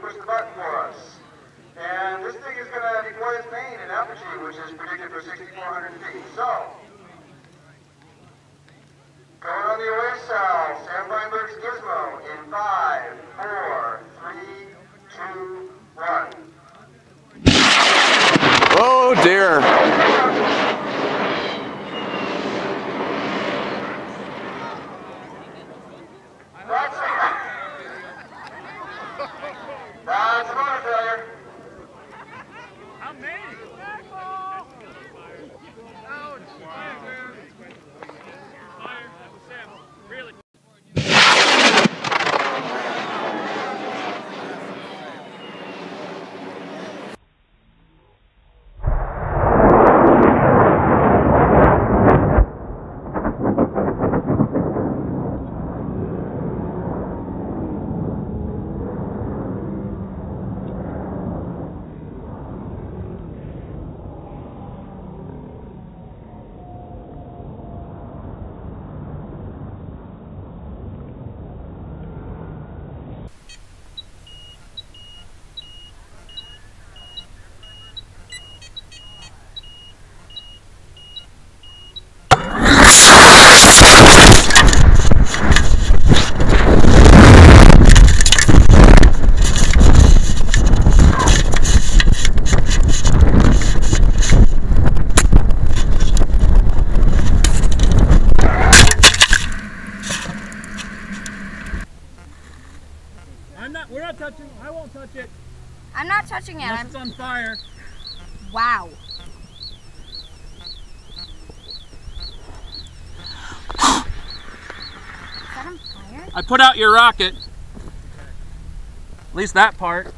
push the button for us. And this thing is going to deploy its main in Apogee, which is predicted for 6,400 feet. So, not. We're touching. I won't touch it I'm not touching it. unless I'm it's on fire. wow. Is that on fire? I put out your rocket. At least that part.